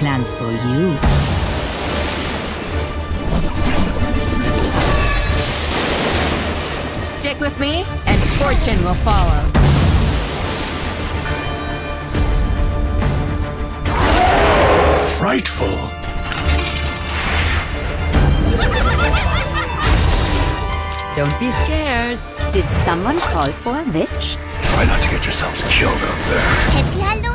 plans for you. Stick with me, and fortune will follow. Frightful. Don't be scared. Did someone call for a witch? Try not to get yourselves killed out there.